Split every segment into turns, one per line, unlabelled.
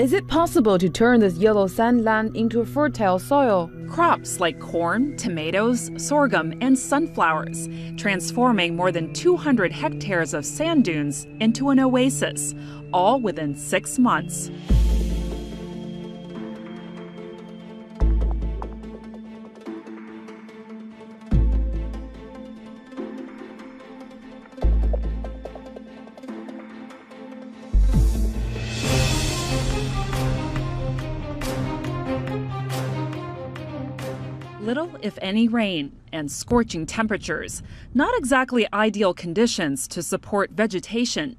Is it possible to turn this yellow sand land into a fertile soil?
Crops like corn, tomatoes, sorghum, and sunflowers, transforming more than 200 hectares of sand dunes into an oasis, all within six months. If any, rain and scorching temperatures. Not exactly ideal conditions to support vegetation.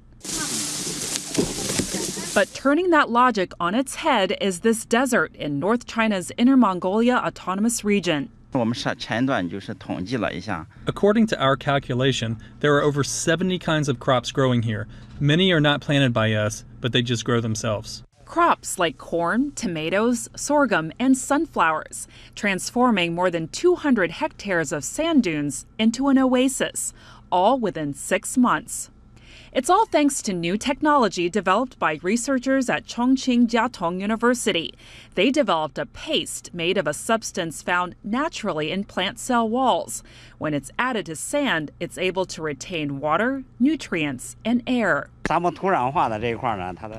But turning that logic on its head is this desert in North China's Inner Mongolia Autonomous Region.
According to our calculation, there are over 70 kinds of crops growing here. Many are not planted by us, but they just grow themselves.
Crops like corn, tomatoes, sorghum, and sunflowers, transforming more than 200 hectares of sand dunes into an oasis, all within six months. It's all thanks to new technology developed by researchers at Chongqing Jiaotong University. They developed a paste made of a substance found naturally in plant cell walls. When it's added to sand, it's able to retain water, nutrients, and air.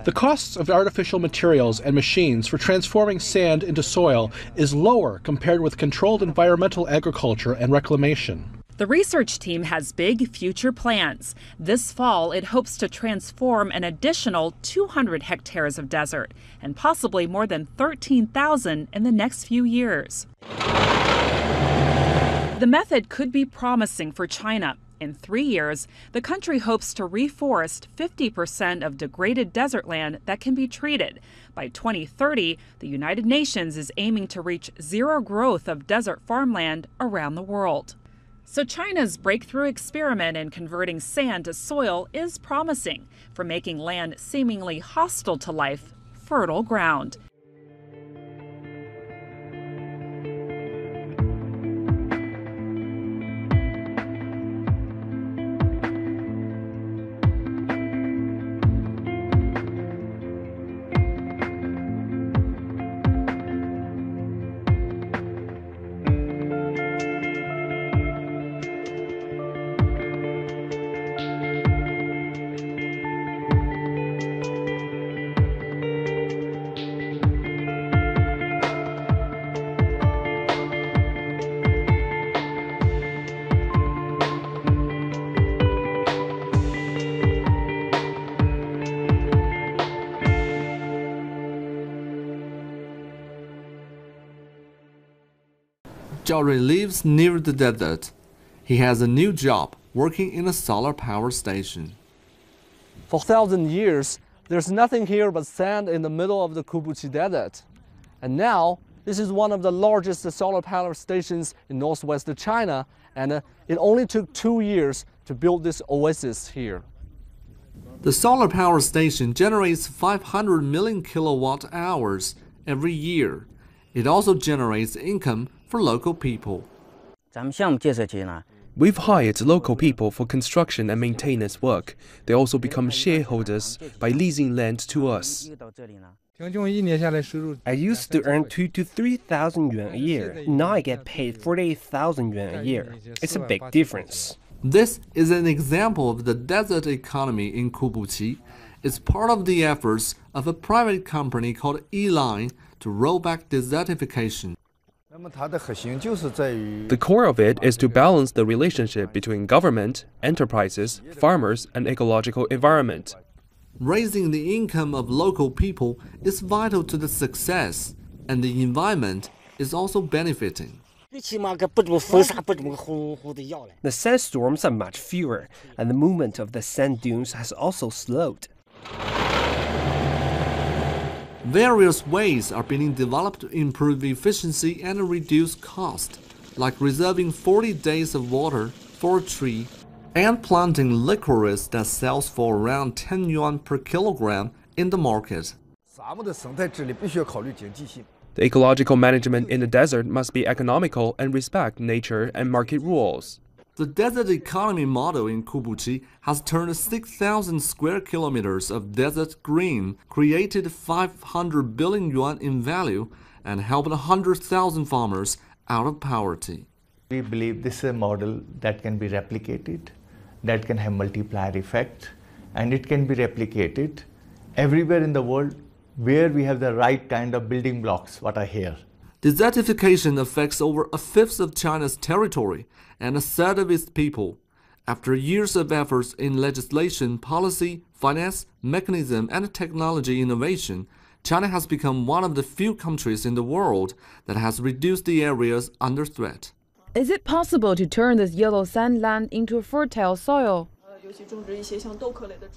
The costs of artificial materials and machines for transforming sand into soil is lower compared with controlled environmental agriculture and reclamation.
The research team has big future plans. This fall, it hopes to transform an additional 200 hectares of desert and possibly more than 13,000 in the next few years. The method could be promising for China. In three years, the country hopes to reforest 50% of degraded desert land that can be treated. By 2030, the United Nations is aiming to reach zero growth of desert farmland around the world. So, China's breakthrough experiment in converting sand to soil is promising for making land seemingly hostile to life fertile ground.
Zhao lives near the desert. He has a new job working in a solar power station.
For thousand years, there's nothing here but sand in the middle of the Kubuqi Desert. And now, this is one of the largest solar power stations in northwest China, and uh, it only took two years to build this oasis here.
The solar power station generates 500 million kilowatt hours every year. It also generates income for local people.
We've hired local people for construction and maintenance work. They also become shareholders by leasing land to us.
I used to earn two to three thousand yuan a year. Now I get paid forty-eight thousand yuan a year. It's a big difference.
This is an example of the desert economy in Kubuqi. It's part of the efforts of a private company called Elion to roll back desertification.
The core of it is to balance the relationship between government, enterprises, farmers, and ecological environment.
Raising the income of local people is vital to the success, and the environment is also benefiting.
The sandstorms are much fewer, and the movement of the sand dunes has also slowed.
Various ways are being developed to improve efficiency and reduce cost, like reserving 40 days of water for a tree and planting licorice that sells for around 10 yuan per kilogram in the market.
The ecological management in the desert must be economical and respect nature and market rules.
The desert economy model in Kubuqi has turned 6,000 square kilometers of desert green, created 500 billion yuan in value, and helped 100,000 farmers out of poverty.
We believe this is a model that can be replicated, that can have multiplier effect, and it can be replicated everywhere in the world where we have the right kind of building blocks, what are here.
Desertification affects over a fifth of China's territory and a third of its people. After years of efforts in legislation, policy, finance, mechanism, and technology innovation, China has become one of the few countries in the world that has reduced the areas under threat.
Is it possible to turn this yellow sand land into a fertile soil?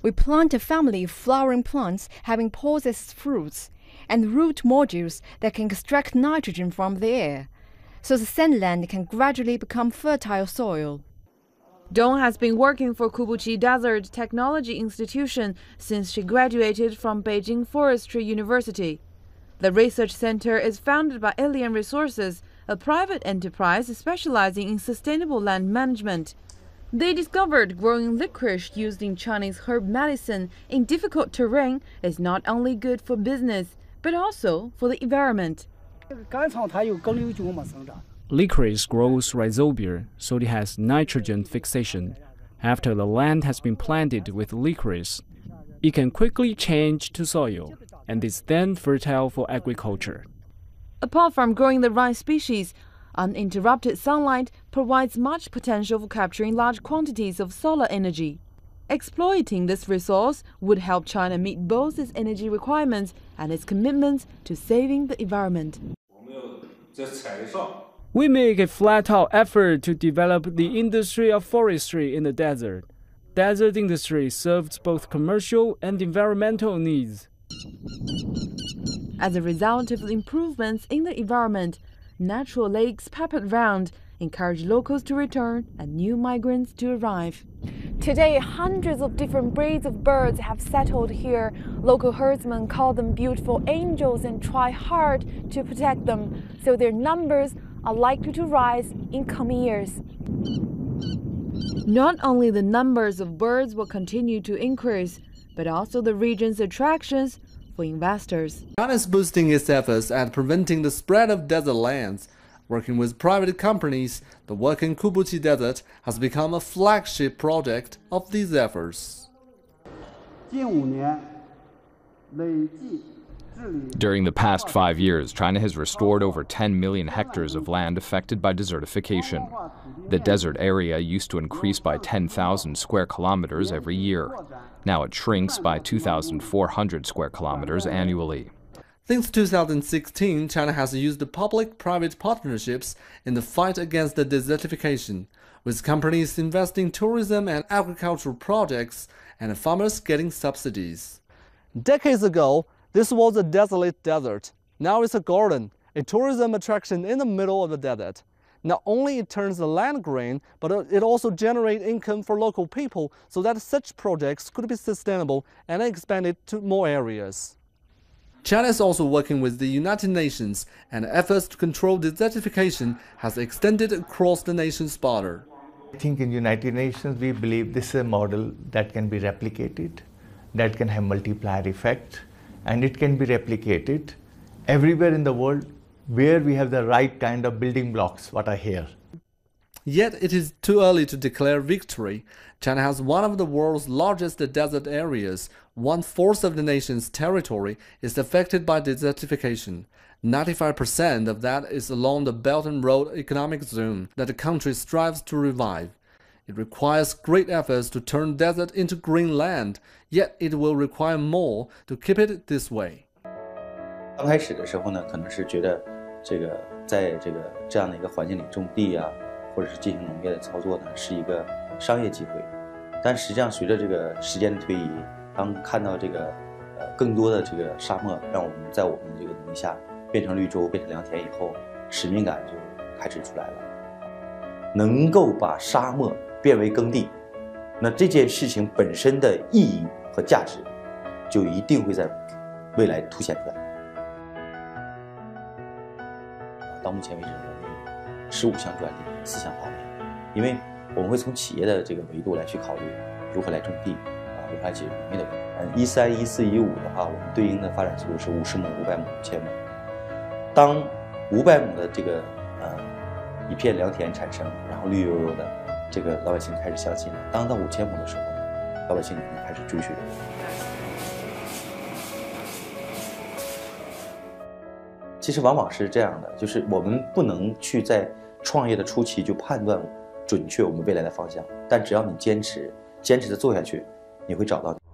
We plant a family of flowering plants having as fruits and root nodules that can extract nitrogen from the air, so the sandland can gradually become fertile soil.
Dong has been working for Kubuqi Desert Technology Institution since she graduated from Beijing Forestry University. The research center is founded by Elion Resources, a private enterprise specializing in sustainable land management. They discovered growing licorice used in Chinese herb medicine in difficult terrain is not only good for business, but also for the environment.
Licorice grows rhizobia, so it has nitrogen fixation. After the land has been planted with licorice, it can quickly change to soil and is then fertile for agriculture.
Apart from growing the rice species, uninterrupted sunlight provides much potential for capturing large quantities of solar energy. Exploiting this resource would help China meet both its energy requirements and its commitments to saving the environment.
We make a flat out effort to develop the industry of forestry in the desert. Desert industry serves both commercial and environmental needs.
As a result of improvements in the environment, natural lakes peppered round encourage locals to return and new migrants to arrive.
Today, hundreds of different breeds of birds have settled here. Local herdsmen call them beautiful angels and try hard to protect them, so their numbers are likely to rise in coming years.
Not only the numbers of birds will continue to increase, but also the region's attractions for investors.
China is boosting its efforts at preventing the spread of desert lands. Working with private companies, the work in Kubuqi Desert has become a flagship project of these efforts.
During the past five years, China has restored over 10 million hectares of land affected by desertification. The desert area used to increase by 10,000 square kilometers every year. Now it shrinks by 2,400 square kilometers annually.
Since 2016, China has used public-private partnerships in the fight against the desertification, with companies investing in tourism and agricultural projects and farmers getting subsidies.
Decades ago, this was a desolate desert. Now it's a garden, a tourism attraction in the middle of the desert. Not only it turns the land green, but uh, it also generates income for local people so that such projects could be sustainable and expanded to more areas.
China is also working with the United Nations, and efforts to control desertification has extended across the nation's border.
I think in United Nations we believe this is a model that can be replicated, that can have multiplier effect, and it can be replicated everywhere in the world where we have the right kind of building blocks what are here.
Yet it is too early to declare victory. China has one of the world's largest desert areas One fourth of the nation's territory is affected by desertification. 95% of that is along the Belt and Road economic zone that the country strives to revive. It requires great efforts to turn desert into green land, yet it will require more to keep it this way.
刚开始的时候呢，可能是觉得这个在这个这样的一个环境里种地啊，或者是进行农业的操作呢，是一个商业机会。但实际上，随着这个时间的推移， 当看到这个呃更多的这个沙漠让我们在我们这个农下变成绿洲、变成良田以后，使命感就开始出来了。能够把沙漠变为耕地，那这件事情本身的意义和价值，就一定会在未来凸显出来。到目前为止，十五项专利。四项发明，因为我们会从企业的这个维度来去考虑如何来种地啊，如何来解决农业的。嗯，一三一四一五的话，我们对应的发展速度是五十亩、五百亩、五千亩。当五百亩的这个呃一片良田产生，然后绿油油的，这个老百姓开始相信。当到五千亩的时候，老百姓已经开始追随。其实往往是这样的，就是我们不能去在创业的初期就判断准确我们未来的方向，但只要你坚持，坚持的做下去，你会找到。